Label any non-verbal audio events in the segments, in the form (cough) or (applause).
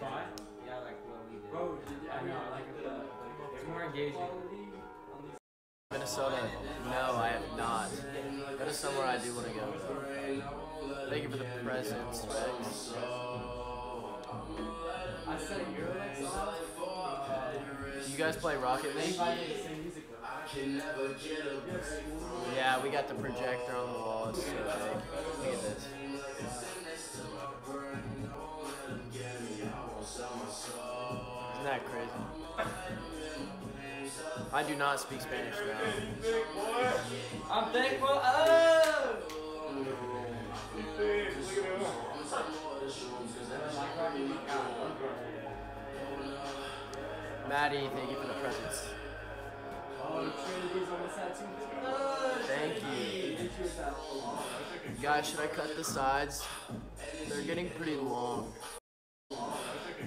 Spy? Yeah, like what we did. Bro, did, I know, like the, It's more engaging. quality on these. Minnesota. No, I have not. That is somewhere I do want to go. Thank you for the presents, Rex. I said You guys play Rocket League? If I did the same. Yeah, we got the projector on the wall. It's so big. Look at this. I do not speak Spanish now. I'm thankful. Oh! Maddie, thank you for the presents. Trinity's on the side too. Thank you. Hit you with that. Guys, should I cut the sides? They're getting pretty long.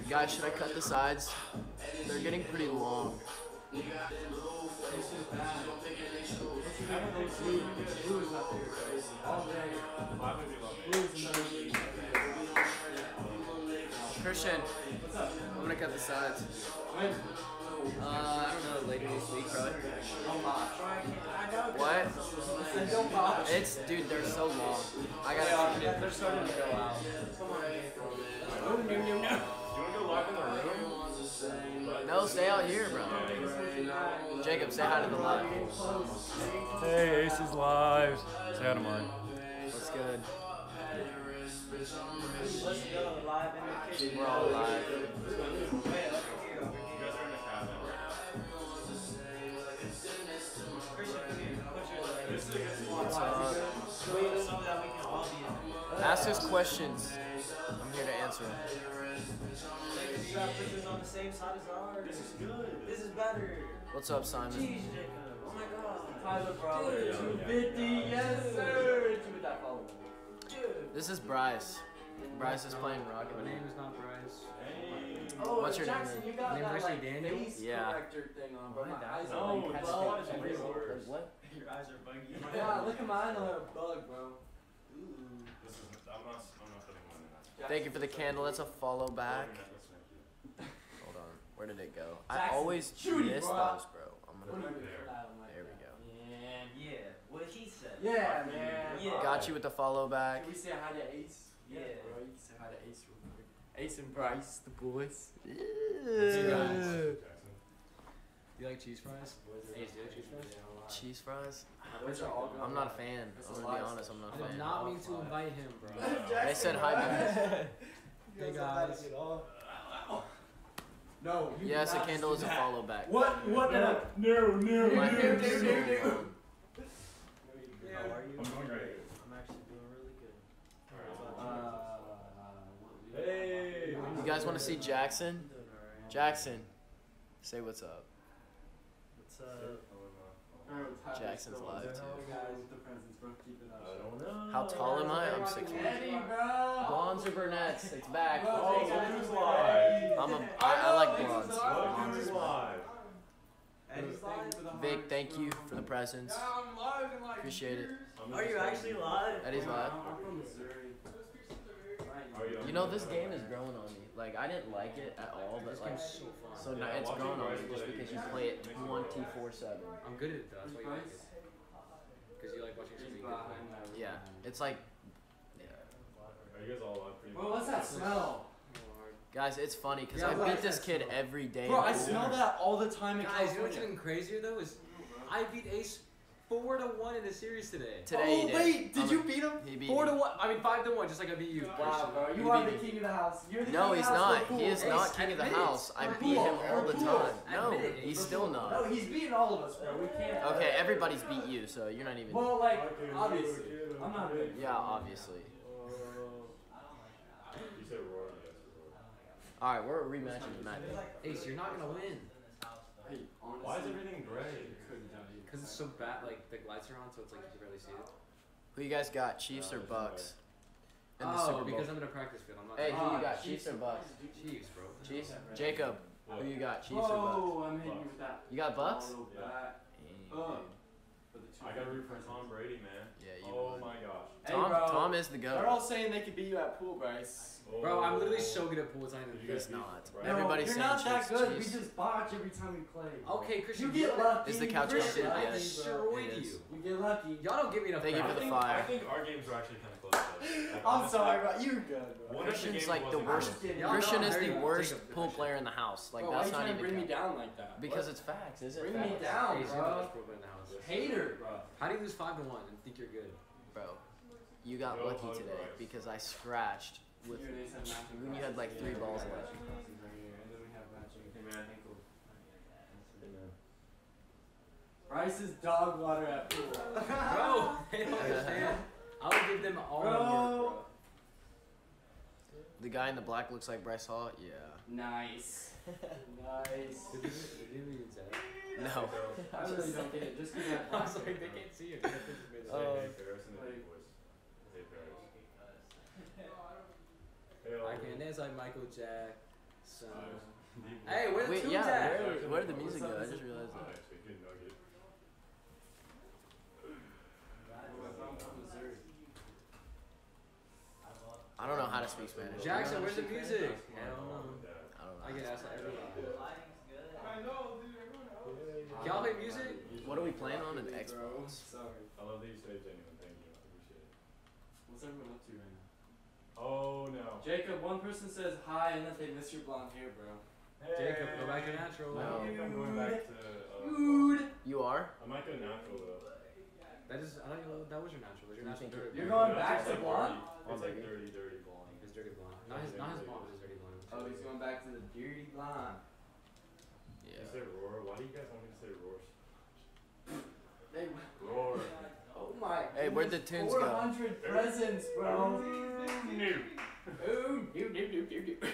Guys, should I cut the sides? They're getting pretty long. Christian, I'm gonna cut the sides. Uh, I don't know, later this week probably. What? It's dude, they're so long. I gotta. Yeah, they're starting to go out. Do you want to go live in the room? No, stay out here, bro. Jacob, say hi to the live. Hey, Ace is live. Say hi to mine. What's good? Let's go live in the kitchen. We're all live. You guys are in the. What's up? Ask us questions. I'm here to answer them. This is on the same side as ours. This is good. This is better. What's up, Simon? Jeez, Jacob. Oh my god. Tyler Brawler. 250. Yes, sir. Hit you with that follow. Dude. This is Bryce. Bryce is playing Rocket My name is not Bryce. Oh, What's your name, Jackson, man? you got Name that Rishi like Daniel? face Yeah. corrector thing on, bro. My Why eyes that? are No, like it's bug. not. It's way worse. What? Your eyes are buggy. (laughs) Yeah, look at mine on a bug, bro. Ooh. This is, I'm not, I'm not putting one in that. Thank you for the candle. That's a follow back. Hold on. Where did it go? I Jackson, always shoot it, miss bro. those, bro. I'm gonna. do you put that on my There we go. Yeah, yeah. What he said. Yeah, man. Yeah. Got you with the follow back. Can we say hi to Ace? Yeah. bro. You can say hi to Ace real quick. Ace and Bryce, the boys. Yeah. Do you like cheese fries? Hey, do you like cheese fries? Cheese fries? Ah, those are all I'm not a fan. I'm gonna be honest. I'm not I a did not mean to invite him, bro. (laughs) They said hi, man. (laughs) Hey guys. No. You Yes, a not candle do is a that. follow back. What? What? No. No. No. My hair no, is no, no, no. How are you? I'm doing great. I'm actually doing really good. Uh, Hey! You guys want to see Jackson? I'm doing alright. Jackson, say what's up. What's up? Jackson's live, too. The presents, bro. Keep it up. I don't know. How tall am I? I'm six feet. Eddie, bro. Blondes or brunettes? It's back. Oh, so who's live? I'm a. I, I like blondes. Look Blondes is fine. live. Vic, thank you for the presents. I'm live in like Appreciate it. Are you actually live? Eddie's live. I'm from Missouri. Are you- You know this game is growing on me. Like I didn't like it at all, but like so fun. so now it's growing on me just because you play it 24/7. I'm good at it though. That's why you like it. Because you like watching something good play. Yeah, it's like. Yeah. Are you guys all live? Pretty Bro, what's that smell? Guys, it's funny because Yeah, I beat this kid smell? every day. Bro, I smell that all the time in Guys, you know what's even crazier though is I beat Ace four to one in the series today. Today oh he did. wait, did I'm you a- beat him? He beat Four me. to one. I mean five to one, just like I beat you. Wow, bro, He you are the beat me. king of the house. You're the No, king he's of the house. not. We're He is not king of the house. I beat him all the time. No, he's still not. No, he's beating all of us, bro. We can't. Okay, everybody's beat you, so you're not even. Well, like, obviously, I'm not good. Yeah, obviously. You said Roar, yes, Roar. All right, we're rematching tonight. Ace, you're not gonna win. Hey, Why is everything gray? Couldn't tell you. Because it's so bad. Like the lights are on, so it's like you can barely see it. Who you guys got, Chiefs or Bucks? In the oh, Super Bowl. because I'm in a practice field. I'm not. Hey, who you got, Chiefs Chiefs or Bucks? Chiefs, bro. Chiefs. Jacob, who you got, Chiefs or oh, Bucks? Whoa, I'm hitting you with that. You got Bucks? Follow back. Hey, for the two I gotta root for Tom Brady, man. Yeah, you Oh would. my gosh. Hey, Tom, bro. Tom is the They're all saying they could beat you at pool, Bryce. Bro, I'm literally Oh. so good at pool. It's not even You He's guys not. beat- No, Everybody's you're saying not that Chiefs, good. Chiefs. We just botch every time we play. Okay, Christian. You get lucky. Is the couch Christian. I Yes. think, bro. destroyed you. You get lucky. Y'all don't give me enough Thank you for the I think, fire. I think our games are actually kind of close. Though. (laughs) Like, I'm sorry, bro. You're good, bro. One Christian's like the worst. I'm just kidding. Y'all Christian is the worst pool player in the house. Like Bro, why that's you not trying to even bring me down like that? because it's facts. Is it? Bring me down, Hey, he's the bro. best pro player in the house. Hater, bro. How do you lose five to one and think you're good? bro. You got Go lucky today Bryce. because I scratched with when you had like three balls left. Hey, man. Bryce's dog water at pool. Bro, (laughs) they don't understand. I would give them all Bro. the work, bro. The guy in the black looks like Bryce Hall. Yeah. Nice. nice. Did you, did you even say that? No. I really don't get it. Just because I was like, they can't see you. They I all- can dance like Michael Jackson. Hey, where the Wait, tunes yeah. at? Where, where did the music go? I just realized that. actually, good nugget. I don't know how to speak Spanish. Jackson, where's the how to speak music? My Hell mom no. and dad. Spanish? I don't know. I get asked that every I know, dude. Everyone. Y'all play music? What are we playing on an Xbox? Bro. I love that you say genuine. Thank you. I appreciate it. What's everyone up to right now? Oh no. Jacob, one person says hi and that they miss your blonde hair, bro. Hey. Jacob, go back to natural. I No. think I'm going back to. Uh, Dude. You are? I might go natural though. That is, I don't know, that was your natural. Was your You natural think dirty? You're blonde? going back to like blonde? dirty- Oh, It's like dirty, dirty blonde. His dirty blonde. Not his, not his blonde, his dirty blonde. Oh, he's going back to the dirty blonde. Yeah. You Yeah. say roar. Why do you guys want me to say roar? Hey, Roar. (laughs) oh my. Hey, where'd the tunes go? 400 presents, bro. New. Ooh, new, new, new, new, new. (laughs)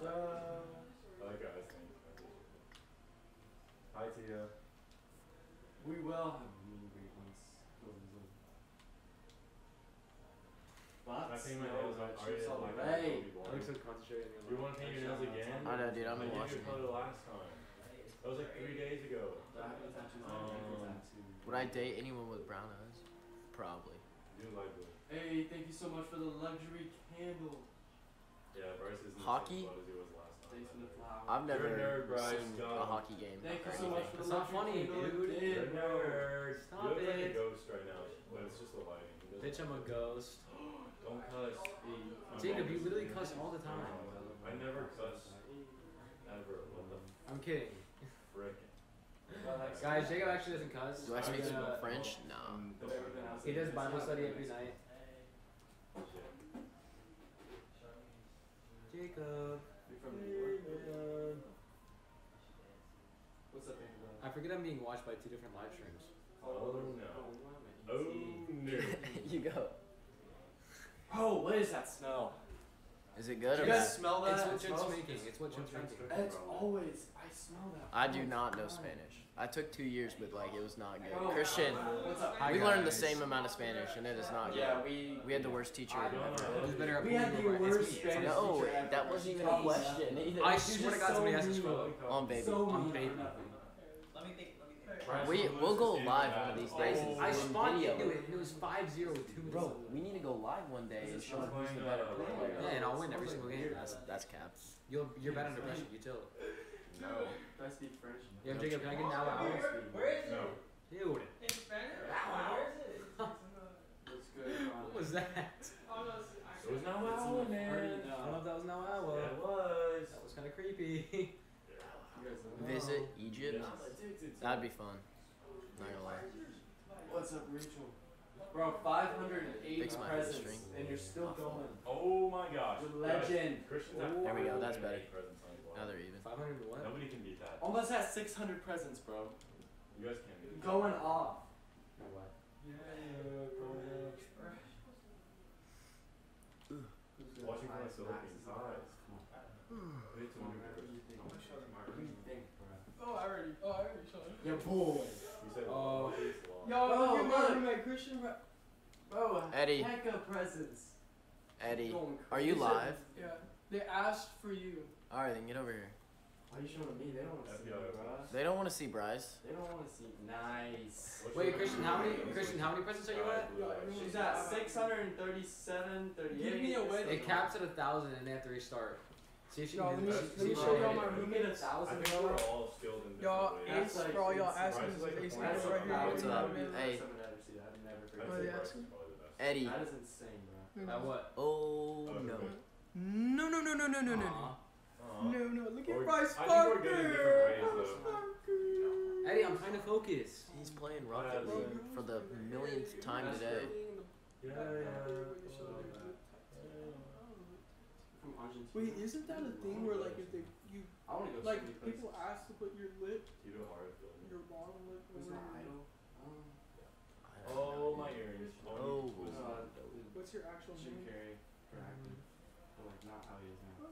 Uh, guys. Thanks. I appreciate it. Hi Tia. we will have meet and greet once. Can I But paint my nails? Are Chiefs you all like the that? way. It'll be I boring. look so concentrated on You want to paint your nails again? I know, dude. I've I been gave watching you a color last time. That was like three days ago. Um, Would I date anyone with brown eyes? Probably. You like blue. Hey, thank you so much for the luxury candle. Yeah, Bryce isn't Hockey? as loud as he was last time. Thanks for the flower. I've never nerd, Bryce. seen Go. a hockey game Thank you so much anything. for It's not funny, candle dude. You're a nerd. Stop you look like it. a ghost right now, but it's just the lighting. Bitch, I'm a ghost. (gasps) Don't cuss. Jacob, you literally cuss all the time. I never cuss. Ever. What the I'm kidding. frick? Guys, Jacob actually doesn't cuss. Do I speak He's, uh, French? No. But everything else He does Bible study every night. Jacob. You're from New York? What's up, Angela? I forget I'm being watched by two different live streams. Oh, no. Oh, Oh no. (laughs) you go. Oh, what is that smell? Is it good Do or you bad? guys smell that? It's what Chin's smells- making. It's what Chin's making. It's always. I smell that. I do not know. Spanish. I took two years, but like it was not good. Bro, Christian, What's? Hi, we learned the guys. same amount of Spanish, and it is not good. Yeah, we. We had the worst teacher ever. Who's better at We had the worst me. It's Spanish No, ever. that wasn't even a question that. either. I She's swear to just God, somebody asked this mean. question. On baby. So On baby. Let me think. Let me think. We we'll go live bad. one of these oh, I, days. I in spawned video. into it and it was 5 0 with 2 minutes. Bro, we need to go live one day and show who's the better player. Yeah, and I'll win every single game. That's that's cap. You'll, you're bad under pressure. You tell. No. Do I speak French? Yeah, Jacob, can I get an hour hour? Where is it? No. Dude, In Spanish? Where is it? (laughs) That's good. what was that? Oh, it was not It's loud, in the man. party I don't know if that was now Yeah, it was. That was kind of creepy. (laughs) You guys know. Visit Egypt. Yes. That'd be fun. Not gonna lie. What's up, Rachel? Bro, 508 Fix my presents, hamstring. And you're still going. Oh my gosh. You're legend. Christian's at There we go, that's better. presents on his wall. Now they're even. 500 what? Nobody can beat that. Almost has 600 presents, bro. You guys can't beat that. Going off. No, what? Watching from the Philippines. Hi. Way too many Christians. What do you think, bro? Oh, I already. Oh, I already showed Yeah, boy. You said Oh. Yo, look at my look. roommate Christian. Bro. Oh, bro, Eddie. heck of presents. Eddie, are you live? Yeah. They asked for you. All right, then get over here. Why are you showing me? They don't want to see me, FBI. bro. They don't want to see Bryce. They don't want to see. Nice. What's Wait, Christian, how many Christian, how many presents are you at? She's at 637, 38. Give me a wedding. It caps at a thousand and they have to restart. See if she Y'all, can let me- let me show y'all my it. We room. made a I thousand think dollars. we're all skilled in different Y'all, Ace, for all y'all asking, Bryce is Ace the Nichols point right here. What's up? what Hey. I've never seen oh, that. I've never I'd heard Oh, say yeah. Bryce is probably the best. Eddie. That is insane, bro. Hmm. At what? Oh, oh no. Hmm? No, no, no, no, no, no, no, no. Aw. Aw. No, no, look Or- at Bryce we're good in different ways, Parker. though. Parker. Eddie, I'm trying to focus. He's playing Rocket Yeah, League for the millionth time That's today. Yeah, From Argentina. Wait, isn't that a thing where like if they you I go like people ask to put your lip, You do your bottom lip Who's over my your idol? Oh, my earrings. Oh. was uh, What's your actual Jim name? Carrey for acting. But like not how he is now.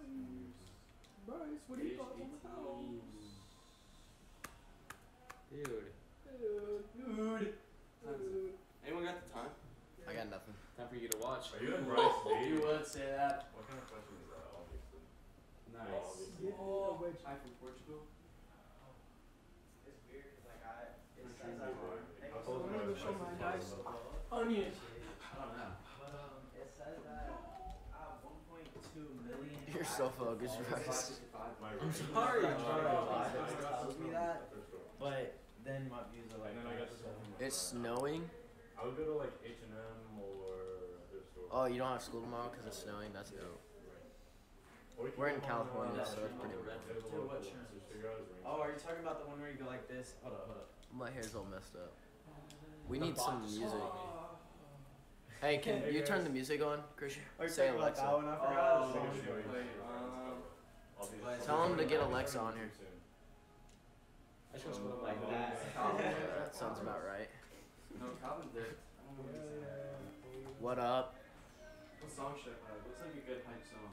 Bryce, what do you thought on the house? Dude, Dude, Dude. dude. Anyone got the time? I got nothing. time for you to watch. Are you and Bryce dating? You would say that. What kind of question is that? Obviously. Nice. obviously. Give me a. Hi from Portugal. Onion. I don't know. It says that I have 1.2 million. You're so active focused, followers. Bryce. My I'm sorry. Tells me that. But then my views are like. It's snowing. I would go to like H and M or thrift store. Oh, you don't have school tomorrow because it's snowing. That's dope. We're in California, so it's pretty ring. Oh, are you talking about the one where you go like this? Hold up, hold up. My hair's all messed up. We The need some box. music. Hey, can Hey, you turn the music on, Christian? Are you Say talking about Alexa. that one? I. Oh, I'll show you. wait, um, Tell him to get. Alexa on here. I just want to split Like my that. That sounds about right. No, Calvin's there. I don't know what. What up? What song should I play? Looks like a good hype song.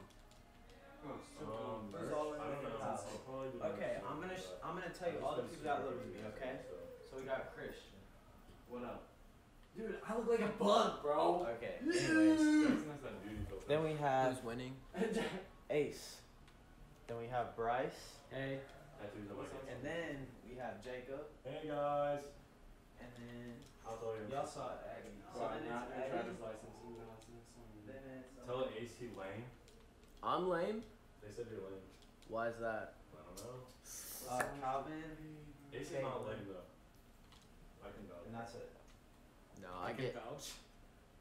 Oh, so Um, Who's all in I don't know. house? I'll probably do Okay, next I'm gonna sh- I'm gonna tell you all the people that do live with me. Okay. so. So we got Christian. What up? Dude, I look like a bug, bro. Okay. (laughs) Anyways, Jackson has that beauty filter. then we have Who's winning? (laughs) Ace. Then we have Bryce, Hey, Tattoos on my face. and then we have Jacob, Hey guys. and then I'll tell you. y'all saw Aggie. So Well, then not it's gonna try Aggie. his license. and license and- Then it's um, Tell Ace he lame. I'm lame. They said you're lame. Why is that? I don't know. uh, Calvin, Ace is not lame though. I can vouch. and that's it. No, I I can get. vouch.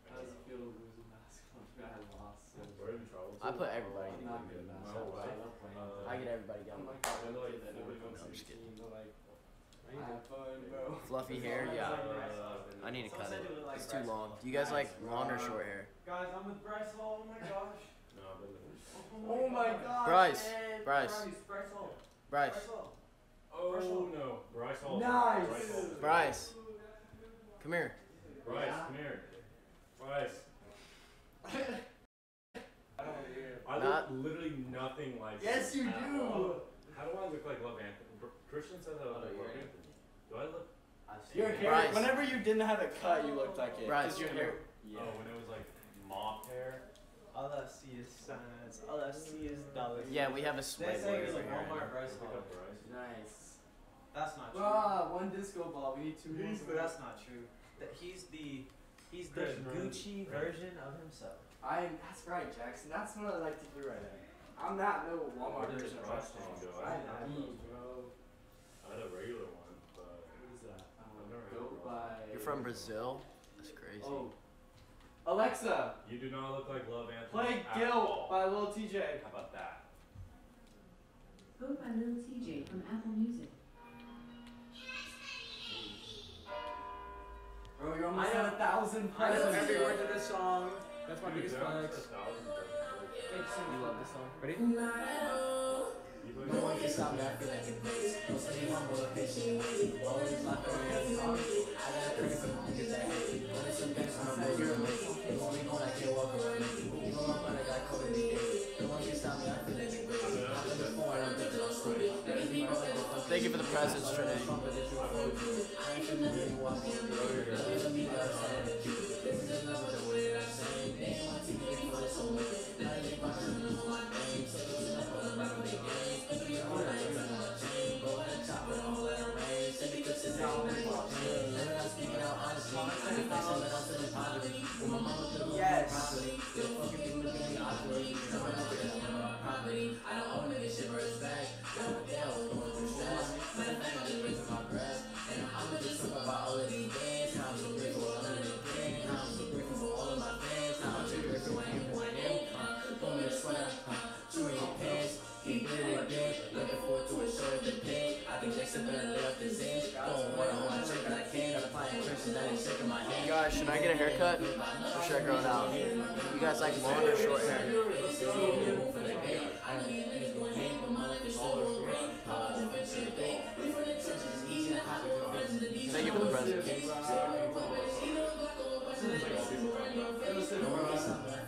How does it feel to lose in basketball? (laughs) I lost. so- Where have you traveled? I put everybody I'm not good. good at basketball. I life. love playing. Uh, I get everybody I'm going. like that I've been to, one like, kid that nobody four wants to I'm just kidding. seen, like, have fun, bro. Fluffy hair, yeah. Uh, I need to cut it. you look like It's too long. Do you guys like long or short hair? Guys, I'm with Bryce Hall. Oh my gosh. No, I've been to. Oh my god. Bryce. Bryce. Bryce Bryce, Bryce Oh no, Bryce Hall. Nice. Bryce Bryce, come here. Bryce, come here. Bryce. (laughs) I don't wanna hear it. I Not- look literally nothing like. Yes, him you at do. all. How do I look like Love Anthony? Br- Christian says I look like Love Anthony. Do I look? Your hair. Bryce. Whenever you didn't have it cut, you looked like it. Bryce, 'cause your come hair. Yeah. Oh, when it was like mop hair. All I see is signs. All I see is dollars. Yeah, we have a They sweat say boy you're like. Walmart Bryce Pick Hall. Nice. That's not true. Ah, one disco ball. We need two more. He's, that's not true. That he's the he's the Christian Gucci Right. version of himself. I am. That's right, Jackson. That's what I like to hear right now. I'm not no Walmart Where did version the of Bryce Bryce thing go? Hall. I I didn't need, know. bro. I had a regular one, but What is that? Um, I've never go heard of by. You're from Brazil? That's crazy. Oh. Alexa, you do not look like Love Anthony. play at Guilt all. by Lil Tjay. How about that? Vote by Lil Tjay from Apple Music. Bro, you're almost I know- at a thousand I know every word to this song. That's my Dude, biggest they're flex. a thousand presents. You love this song? Ready? You play No one can stop me after that. Don't say one more thing. Always like the way you for the presents, Trinity. Yes. Should I get a haircut or should I grow it out? You guys like long or short hair? Thank you for the present.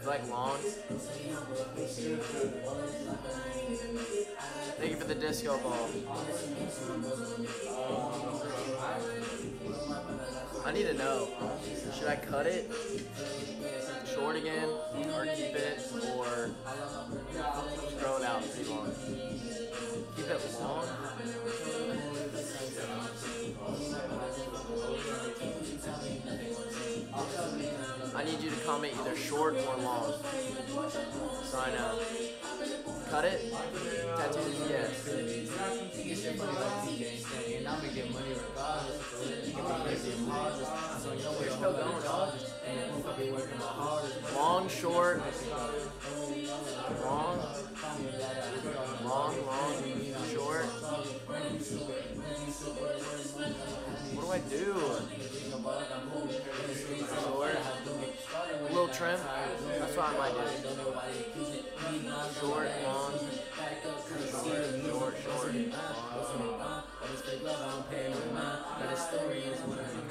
Like long? Thank you for the disco ball. I need to know. Should I cut it short again, or keep it, comment either short or long. I know. Cut it? Tattoos? Yes. Long, short. Long. Long, long, short. What do I do? Trim. That's what I might do. Short, long. Short, short, short. long.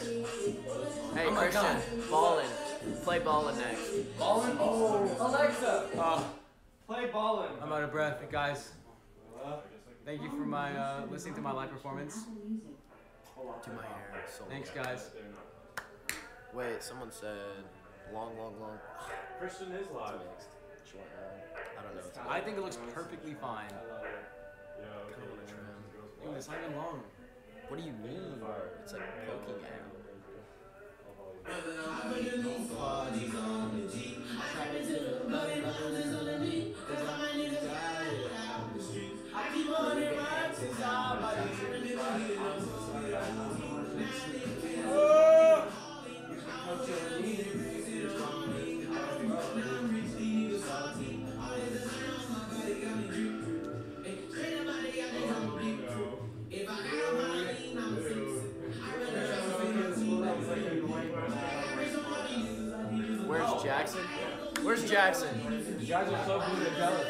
Hey, Oh Christian, ballin'. Play ballin' next. Ballin'? Oh. Alexa. Uh, Play ballin'. I'm out of breath, guys. Thank you for my uh, listening to my live performance. Do my hair. So Thanks, guys. Wait, someone said long, long, long. Christian is live. Next. Short, long. I don't know. I think it looks perfectly fine. Yeah, okay. Kinda. Dude, it's not even long. What do you mean? It's like poking out. Where's Jackson? You guys are so good and jealous.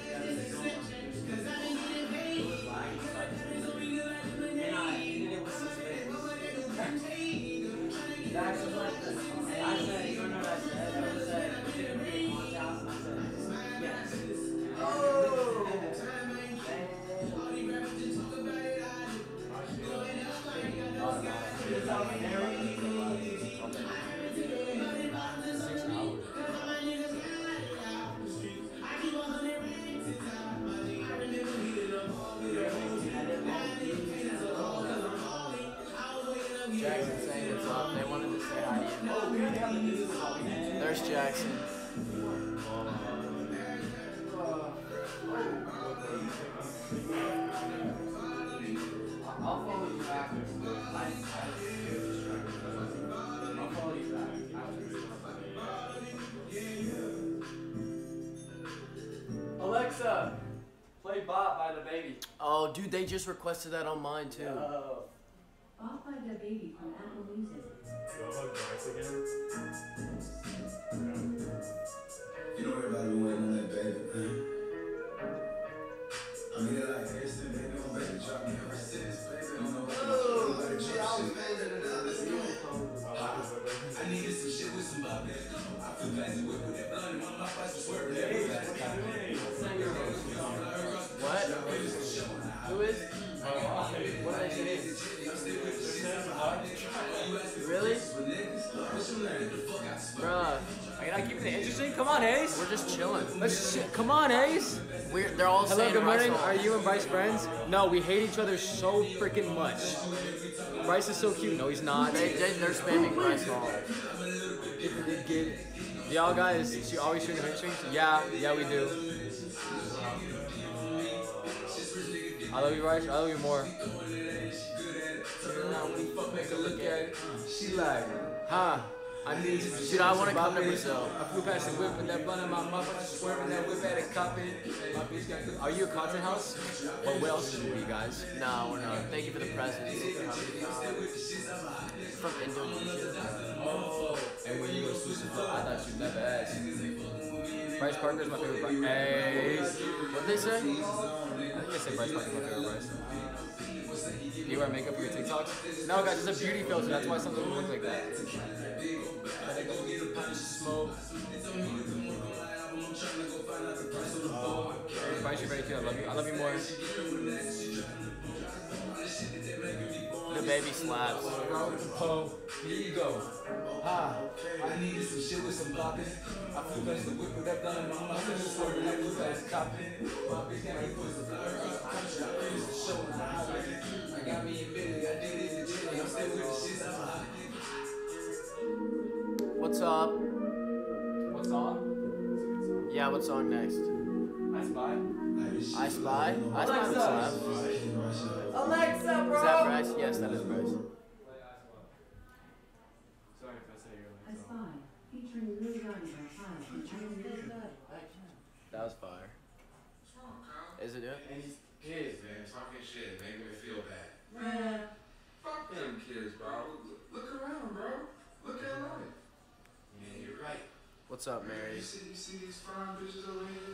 Back after. Alexa, play Bop by DaBaby. Oh, dude, they just requested that on mine too. Yo. Off by DaBaby from Apple Music. Go hug Bryce again. Really? Bruh, Are you not keeping it interesting? Come on, Ace. we're just chilling. Let's sh- come on, Ace. We're, they're all Hello, saying good morning. Are you and Bryce friends? No, we hate each other so freaking much. Bryce is so cute. No, he's not. They, they, they're spamming Bryce Hall. If we did get Do y'all guys, she always shooting her strings? Yeah, yeah, we do. I love you, Bryce. I love you more. She like, huh? I need some shit. I wanna some come to. Brazil. I flew past the whip and that blunt in my mouth. I just swerving that whip at a it. My bitch got good. Are you a content house? Or what else should we be, guys? No, we're not. Thank you for the presents. From Indonesia. Oh. And when you go sushi, I thought you never asked. Bryce Parker's my favorite Bryce. Hey. What'd they say? I think I said Bryce Parker's my favorite Bryce. Do you wear makeup for your TikToks? No, guys, it's a beauty filter. That's why some of them look like that. Bryce, you're very cute. I love you. I love you more. DaBaby slaps. Oh, here you go. I needed some shit with some bopping. I flew past the whip with that blunt in my mouth. I swerving that whip ass copping. My bitch got me pussy. I the show I highlighted. I got me admitted. I did it legit. I'm still with the. I'm hot. What's up? What song? Yeah, what song next? Nice Spy. I Spy? I Spy would slap. Is Alexa, bro! that Bryce? Yes, that is Bryce. Sorry if I say your A Spy, featuring Lil Yachty by Five and Iron Lil Yachty. That was fire. Is it it? And he's Kids, man, talking shit, making me feel bad. man. Fuck them kids, bro. Look, look around, bro. Look at life. Yeah, you're right. What's up, You Mary? see, you see these fine bitches over here?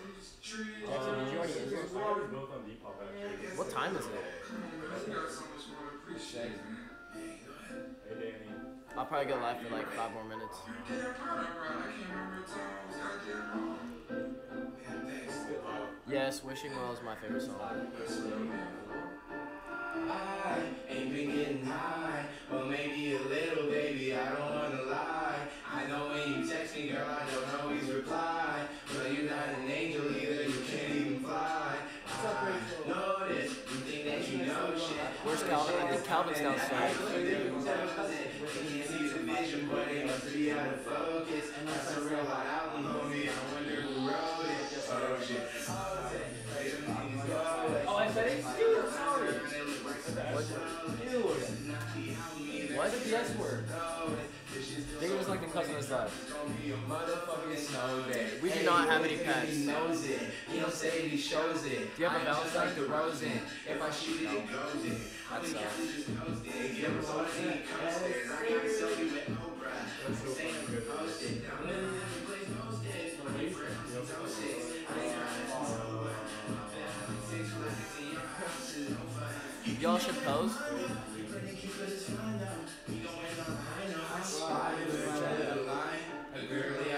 Yeah, see these trees? Jackson, did you already enter? We're both on Depop actually. What time is it? You got so much more to appreciate, man. Yeah, go ahead. Hey, Danny. I'll probably go live for like five more minutes. Damn right, right. I can't remember the time. I was goddamn wrong. Yeah, thanks. Yes, Wishing Well is my favorite song. Wrote it. Oh shit. Oh, I said it? Dude, I'm sorry. Dude. Why the S word? Think it was like the cousin of life. Motherfucking snow day. We do not have any pets. He knows it. He don't say it, he shows it. Do you have a I just Valentine? like the rose in. If I shoot it, it goes in. That sucks. You ever saw it, it comes in. I got selfie with Oprah. Say I'm posted. Down in the place posted. So many friends, toasted. I ain't got it. Six flags in your house is no fun. Y'all should pose. A girly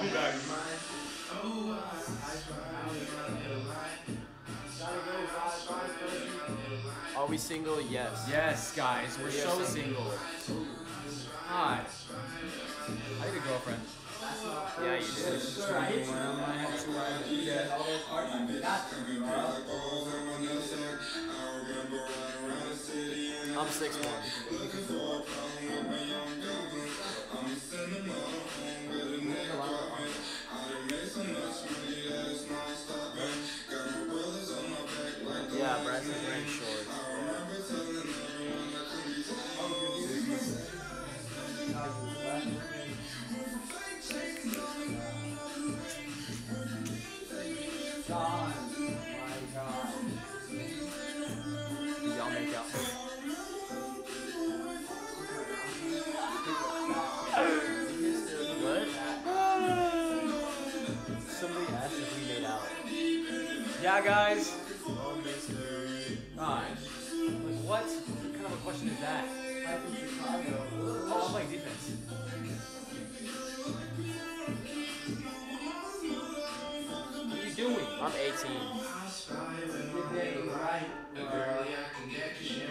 I'll be back. never mind. I, I spy with my little eye. Are we single? Yes. Yes, guys, we're Yes, so sir. single. Hi. I need a girlfriend. Yeah, you did. I'm six one. Yeah, Braxton's wearing Yeah, guys. Hi. Like, what? What kind of a question is that? Oh, I'm playing defense. What are you doing? I'm 18. A girly I can get 'cause she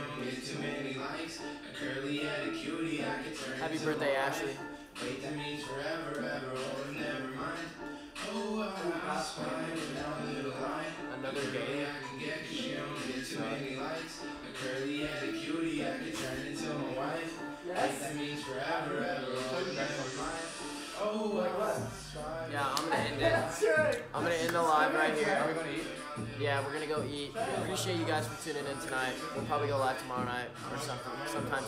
too many likes. A curly headed cutie I can turn Happy birthday. Ashley. Wait, that means forever, ever, oh, never mind. Oh, I, I spy with my little eye. Another A girly game. I can get 'cause she don't get too many likes. A curly headed cutie I can turn into my wife. Wait, that means forever, ever, oh, never mind. I spy Yeah, I'm gonna end it. I'm gonna end the live right here. Are we going to eat? Yeah, we're gonna go eat. Appreciate you guys for tuning in tonight. We'll probably go live tomorrow night or something, sometime